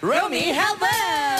Romy Helper.